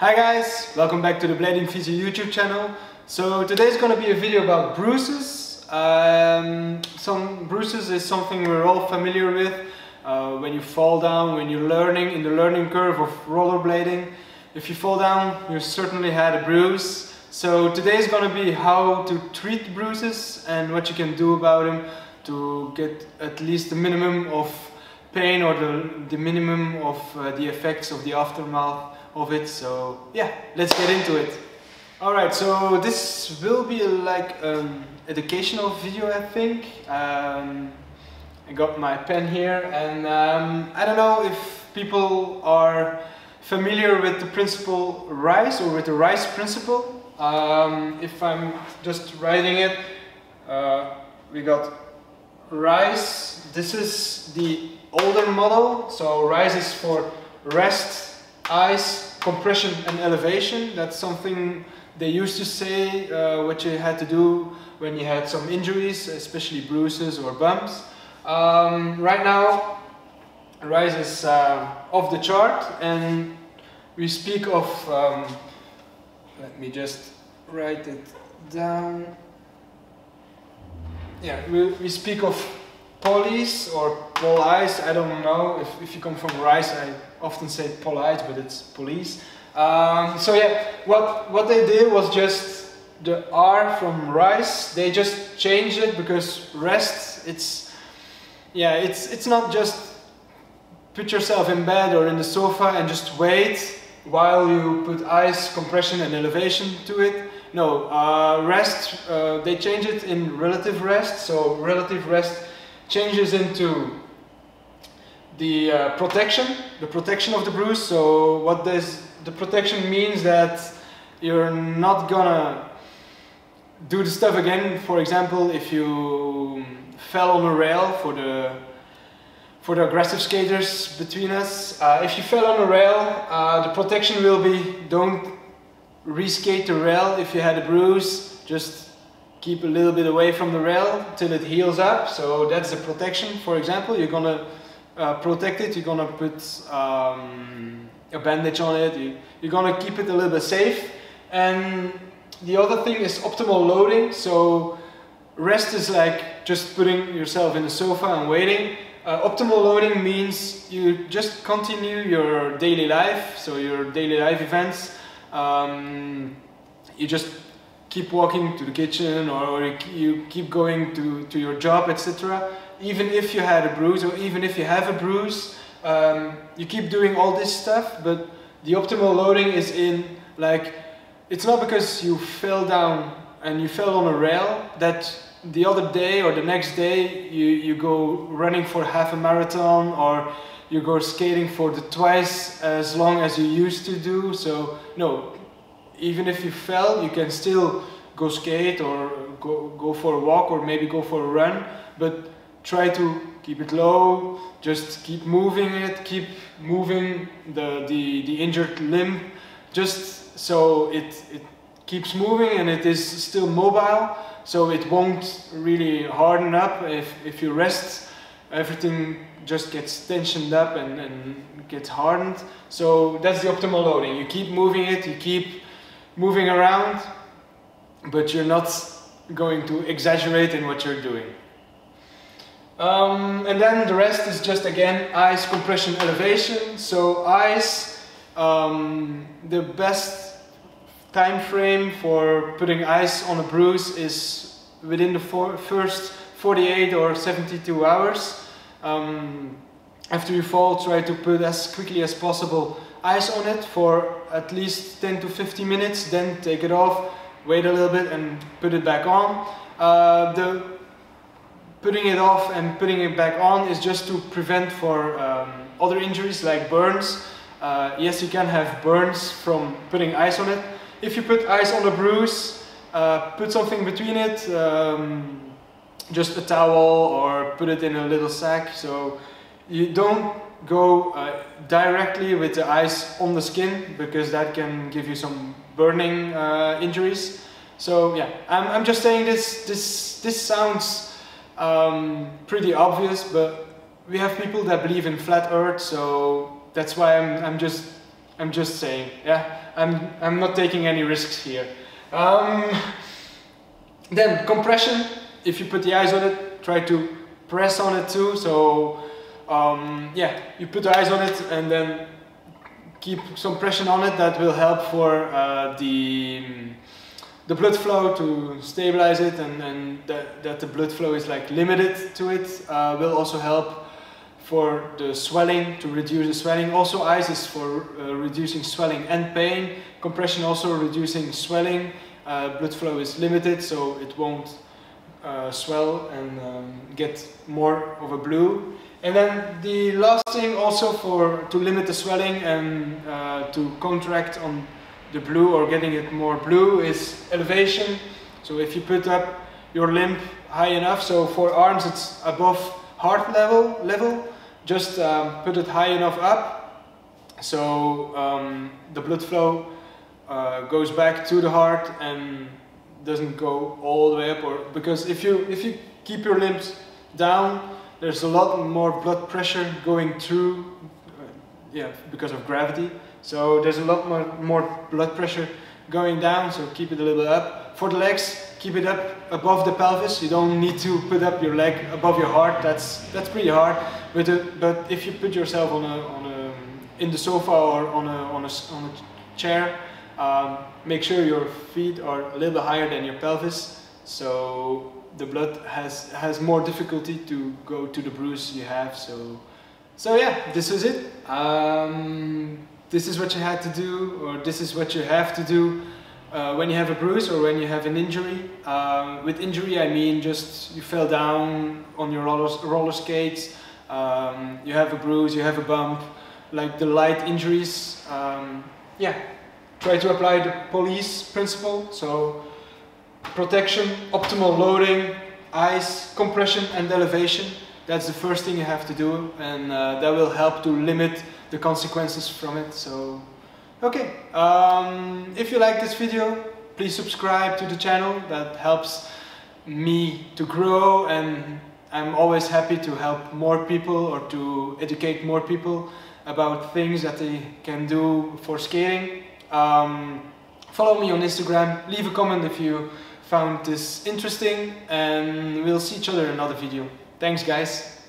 Hi guys, welcome back to the Blading Physio YouTube channel. So today's gonna be a video about bruises. Um, some bruises is something we're all familiar with. Uh, when you fall down, when you're learning in the learning curve of rollerblading. If you fall down, you certainly had a bruise. So today's gonna be how to treat bruises and what you can do about them to get at least the minimum of pain or the, the minimum of uh, the effects of the aftermath of it. So yeah, let's get into it. Alright, so this will be like an um, educational video I think. Um, I got my pen here and um, I don't know if people are familiar with the principle RICE or with the RICE principle. Um, if I'm just writing it, uh, we got RICE. This is the older model. So RICE is for rest, ice, compression and elevation. That's something they used to say uh, what you had to do when you had some injuries, especially bruises or bumps. Um, right now, RICE is uh, off the chart and we speak of, um, let me just write it down. Yeah, we, we speak of police or police, I don't know, if, if you come from RICE, I often say polite, but it's police. Um, so yeah, what, what they did was just the R from rice, they just changed it because rest, it's, yeah, it's, it's not just put yourself in bed or in the sofa and just wait while you put ice, compression and elevation to it. No, uh, rest, uh, they change it in relative rest, so relative rest changes into the uh, protection, the protection of the bruise. So what does the protection means that you're not gonna do the stuff again. For example, if you fell on a rail for the for the aggressive skaters between us, uh, if you fell on a rail, uh, the protection will be don't reskate the rail if you had a bruise. Just keep a little bit away from the rail till it heals up. So that's the protection. For example, you're gonna uh, protect it, you're gonna put um, a bandage on it, you, you're gonna keep it a little bit safe. And the other thing is optimal loading. So rest is like just putting yourself in the sofa and waiting. Uh, optimal loading means you just continue your daily life, so your daily life events. Um, you just keep walking to the kitchen or you keep going to, to your job, etc even if you had a bruise or even if you have a bruise, um, you keep doing all this stuff, but the optimal loading is in like, it's not because you fell down and you fell on a rail that the other day or the next day you, you go running for half a marathon or you go skating for the twice as long as you used to do. So no, even if you fell, you can still go skate or go, go for a walk or maybe go for a run. But try to keep it low, just keep moving it, keep moving the, the, the injured limb, just so it, it keeps moving and it is still mobile, so it won't really harden up. If, if you rest, everything just gets tensioned up and, and gets hardened. So that's the optimal loading. You keep moving it, you keep moving around, but you're not going to exaggerate in what you're doing. Um, and then the rest is just again ice compression elevation. So ice, um, the best time frame for putting ice on a bruise is within the first 48 or 72 hours. Um, after you fall, try to put as quickly as possible ice on it for at least 10 to 15 minutes, then take it off, wait a little bit and put it back on. Uh, the putting it off and putting it back on is just to prevent for um, other injuries like burns. Uh, yes, you can have burns from putting ice on it. If you put ice on the bruise, uh, put something between it, um, just a towel or put it in a little sack. So you don't go uh, directly with the ice on the skin because that can give you some burning uh, injuries. So yeah, I'm, I'm just saying this, this, this sounds um, pretty obvious, but we have people that believe in flat earth, so that's why I'm, I'm just I'm just saying, yeah, I'm, I'm not taking any risks here. Um, then compression, if you put the ice on it, try to press on it too. So um, yeah, you put the ice on it and then keep some pressure on it. That will help for uh, the the blood flow to stabilize it and, and that, that the blood flow is like limited to it uh, will also help for the swelling to reduce the swelling. Also ice is for uh, reducing swelling and pain. Compression also reducing swelling. Uh, blood flow is limited so it won't uh, swell and um, get more of a blue and then the last thing also for to limit the swelling and uh, to contract on the blue or getting it more blue is elevation. So if you put up your limb high enough, so for arms it's above heart level, level just um, put it high enough up so um, the blood flow uh, goes back to the heart and doesn't go all the way up or because if you if you keep your limbs down there's a lot more blood pressure going through uh, yeah because of gravity so there's a lot more, more blood pressure going down, so keep it a little up. For the legs, keep it up above the pelvis. You don't need to put up your leg above your heart. That's that's pretty hard. But uh, but if you put yourself on a on a in the sofa or on a on a on a chair, um, make sure your feet are a little bit higher than your pelvis, so the blood has has more difficulty to go to the bruise you have. So so yeah, this is it. Um, this is what you had to do or this is what you have to do uh, when you have a bruise or when you have an injury. Um, with injury I mean just you fell down on your roller, roller skates, um, you have a bruise, you have a bump, like the light injuries. Um, yeah, try to apply the police principle. So protection, optimal loading, ice, compression and elevation. That's the first thing you have to do and uh, that will help to limit the consequences from it. So, okay, um, if you like this video, please subscribe to the channel. That helps me to grow and I'm always happy to help more people or to educate more people about things that they can do for skating. Um, follow me on Instagram, leave a comment if you found this interesting and we'll see each other in another video. Thanks guys!